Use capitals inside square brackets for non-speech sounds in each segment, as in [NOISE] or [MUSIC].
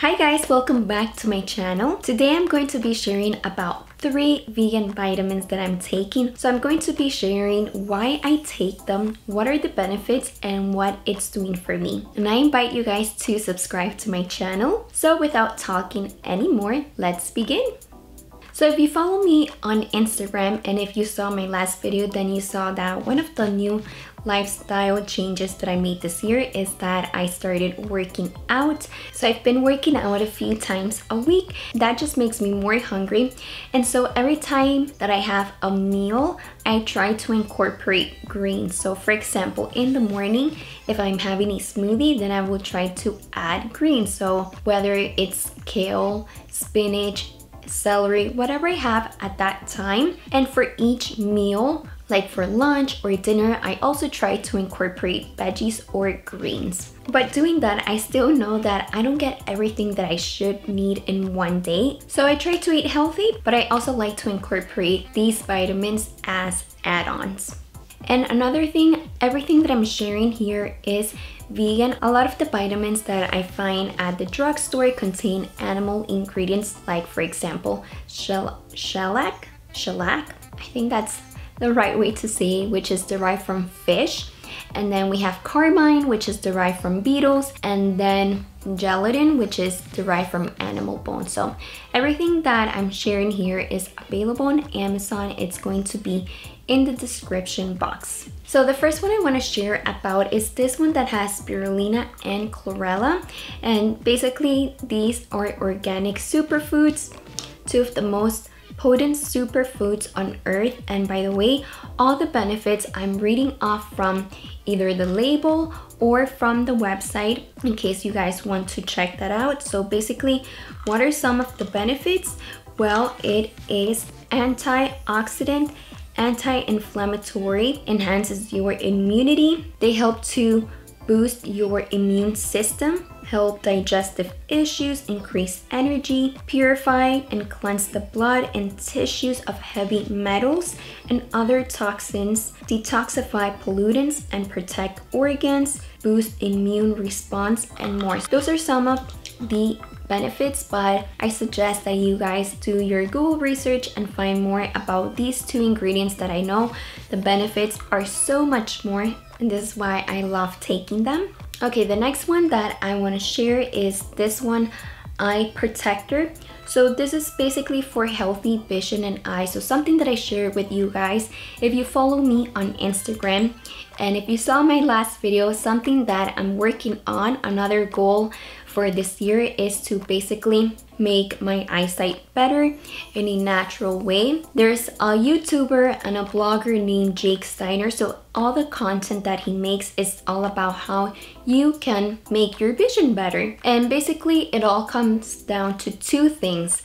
Hi guys, welcome back to my channel. Today I'm going to be sharing about three vegan vitamins that I'm taking. So I'm going to be sharing why I take them, what are the benefits, and what it's doing for me. And I invite you guys to subscribe to my channel. So without talking anymore, let's begin. So if you follow me on Instagram and if you saw my last video, then you saw that one of the new lifestyle changes that I made this year is that I started working out. So I've been working out a few times a week. That just makes me more hungry. And so every time that I have a meal, I try to incorporate greens. So for example, in the morning, if I'm having a smoothie, then I will try to add greens. So whether it's kale, spinach, celery, whatever I have at that time. And for each meal, like for lunch or dinner, I also try to incorporate veggies or greens. But doing that, I still know that I don't get everything that I should need in one day. So I try to eat healthy, but I also like to incorporate these vitamins as add-ons. And another thing, everything that I'm sharing here is vegan. A lot of the vitamins that I find at the drugstore contain animal ingredients like for example, shell shellac, shellac, I think that's the right way to say which is derived from fish. And then we have carmine, which is derived from beetles, and then gelatin, which is derived from animal bones. So everything that I'm sharing here is available on Amazon. It's going to be in the description box. So the first one I want to share about is this one that has spirulina and chlorella. And basically these are organic superfoods, two of the most potent superfoods on earth. And by the way, all the benefits I'm reading off from either the label or from the website in case you guys want to check that out. So basically, what are some of the benefits? Well, it is antioxidant anti-inflammatory, enhances your immunity. They help to boost your immune system, help digestive issues, increase energy, purify and cleanse the blood and tissues of heavy metals and other toxins, detoxify pollutants and protect organs, boost immune response, and more. Those are some of the benefits, but I suggest that you guys do your Google research and find more about these two ingredients that I know the benefits are so much more and this is why I love taking them. Okay, the next one that I want to share is this one, Eye Protector. So this is basically for healthy vision and eyes. So something that I share with you guys. If you follow me on Instagram and if you saw my last video, something that I'm working on, another goal for this year is to basically make my eyesight better in a natural way. There's a YouTuber and a blogger named Jake Steiner. So all the content that he makes is all about how you can make your vision better. And basically it all comes down to two things.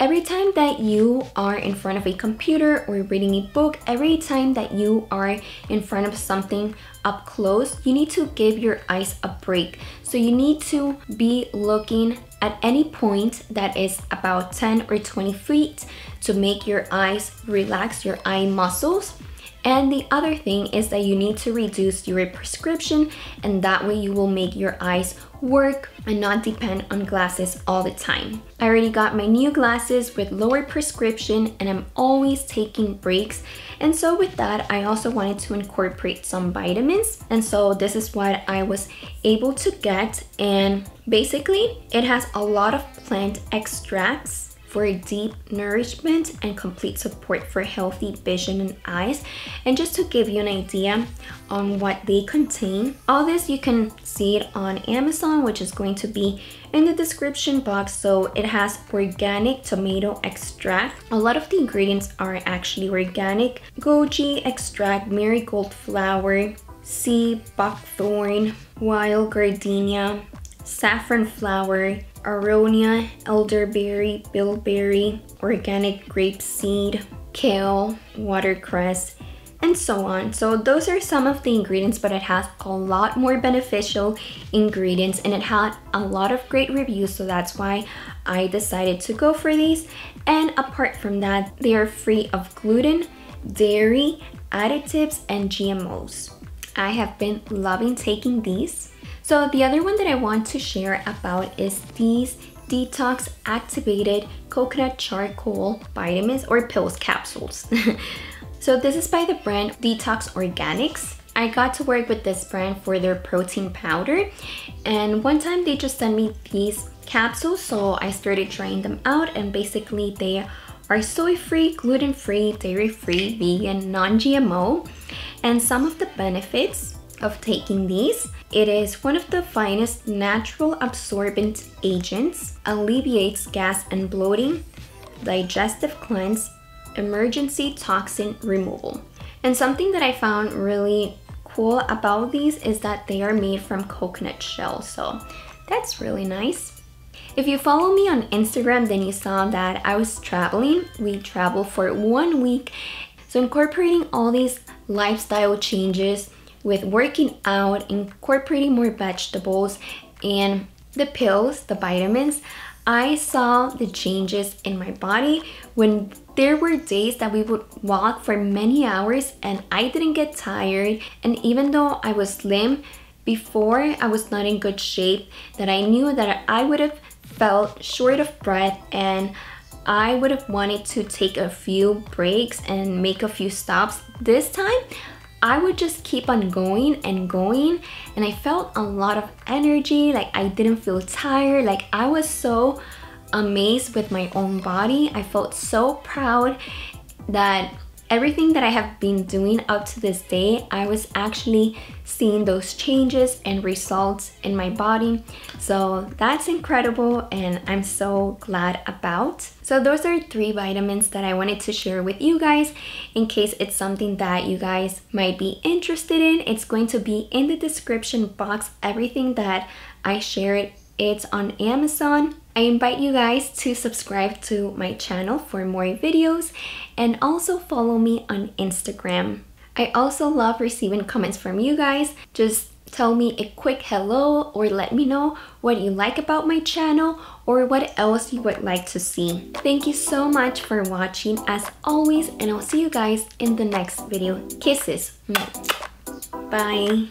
Every time that you are in front of a computer or reading a book, every time that you are in front of something up close, you need to give your eyes a break. So you need to be looking at any point that is about 10 or 20 feet to make your eyes relax, your eye muscles. And the other thing is that you need to reduce your prescription and that way you will make your eyes work and not depend on glasses all the time. I already got my new glasses with lower prescription and I'm always taking breaks. And so with that, I also wanted to incorporate some vitamins. And so this is what I was able to get. And basically it has a lot of plant extracts for deep nourishment and complete support for healthy vision and eyes. And just to give you an idea on what they contain, all this you can see it on Amazon, which is going to be in the description box. So it has organic tomato extract. A lot of the ingredients are actually organic. Goji extract, marigold flower, sea buckthorn, wild gardenia, saffron flower, aronia, elderberry, bilberry, organic grape seed, kale, watercress, and so on. So those are some of the ingredients, but it has a lot more beneficial ingredients and it had a lot of great reviews. So that's why I decided to go for these. And apart from that, they are free of gluten, dairy, additives, and GMOs. I have been loving taking these. So the other one that I want to share about is these detox activated coconut charcoal vitamins or pills capsules. [LAUGHS] so this is by the brand Detox Organics. I got to work with this brand for their protein powder and one time they just sent me these capsules so I started trying them out and basically they are soy-free, gluten-free, dairy-free, vegan, non-GMO and some of the benefits of taking these it is one of the finest natural absorbent agents, alleviates gas and bloating, digestive cleanse, emergency toxin removal. And something that I found really cool about these is that they are made from coconut shell, so that's really nice. If you follow me on Instagram, then you saw that I was traveling. We traveled for one week. So incorporating all these lifestyle changes with working out, incorporating more vegetables, and the pills, the vitamins, I saw the changes in my body when there were days that we would walk for many hours and I didn't get tired. And even though I was slim, before I was not in good shape, that I knew that I would have felt short of breath and I would have wanted to take a few breaks and make a few stops. This time, I would just keep on going and going and I felt a lot of energy like I didn't feel tired like I was so amazed with my own body. I felt so proud that everything that I have been doing up to this day, I was actually seeing those changes and results in my body. So that's incredible and I'm so glad about. So those are three vitamins that I wanted to share with you guys in case it's something that you guys might be interested in. It's going to be in the description box, everything that I shared it's on Amazon. I invite you guys to subscribe to my channel for more videos and also follow me on Instagram. I also love receiving comments from you guys. Just tell me a quick hello or let me know what you like about my channel or what else you would like to see. Thank you so much for watching as always and I'll see you guys in the next video. Kisses. Bye.